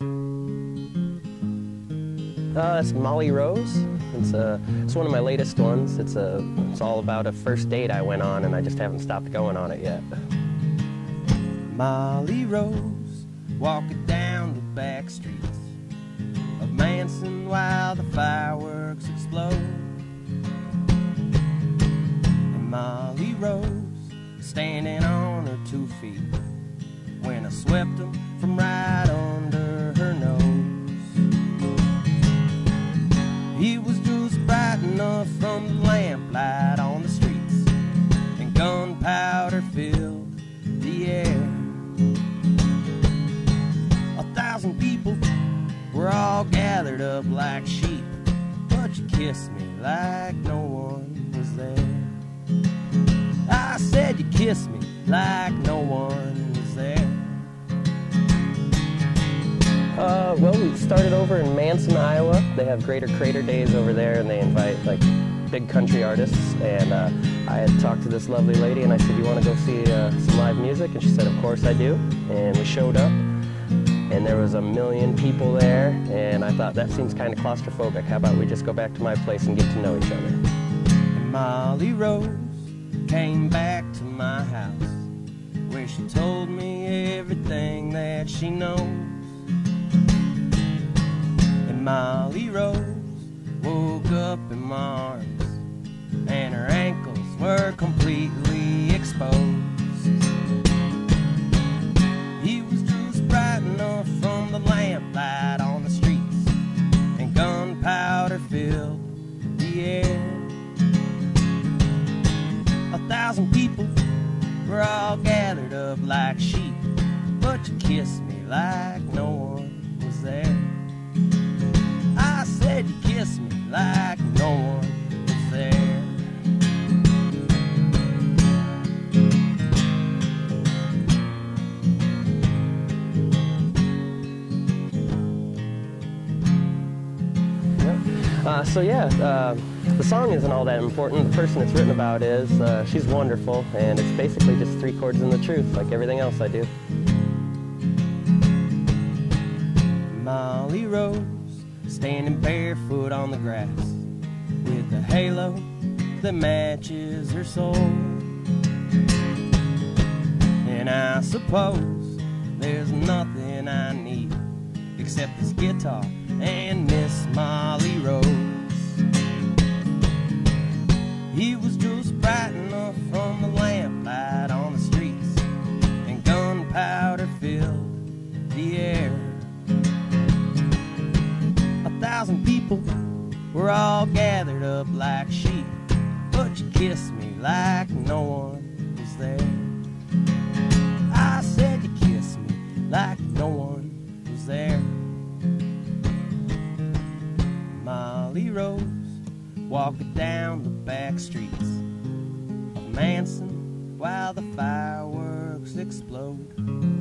Uh, that's Molly Rose. It's, uh, it's one of my latest ones. It's, a, it's all about a first date I went on, and I just haven't stopped going on it yet. Molly Rose, walking down the back streets of Manson while the fireworks explode. And Molly Rose, standing on her two feet, when I swept them from right He was just bright enough from the lamplight on the streets, and gunpowder filled the air. A thousand people were all gathered up like sheep, but you kissed me like no one was there. I said you kissed me like no one started over in Manson, Iowa. They have Greater Crater Days over there, and they invite like big country artists. And uh, I had talked to this lovely lady, and I said, "You want to go see uh, some live music?" And she said, "Of course I do." And we showed up, and there was a million people there. And I thought that seems kind of claustrophobic. How about we just go back to my place and get to know each other? And Molly Rose came back to my house where she told me everything that she knows. Molly Rose woke up in my arms and her ankles were completely exposed. He was just bright enough from the lamplight on the streets and gunpowder filled the air. A thousand people were all gathered up like sheep, but you kissed me like Uh, so yeah, uh, the song isn't all that important. The person it's written about is. Uh, she's wonderful, and it's basically just three chords and the truth, like everything else I do. Molly Rose, standing barefoot on the grass, with a halo that matches her soul. And I suppose there's nothing I need except this guitar and Miss Molly Rose. He was just bright enough from the lamplight on the streets, and gunpowder filled the air. A thousand people were all gathered up like sheep, but you kissed me like no one was there. Walking down the back streets of Manson while the fireworks explode.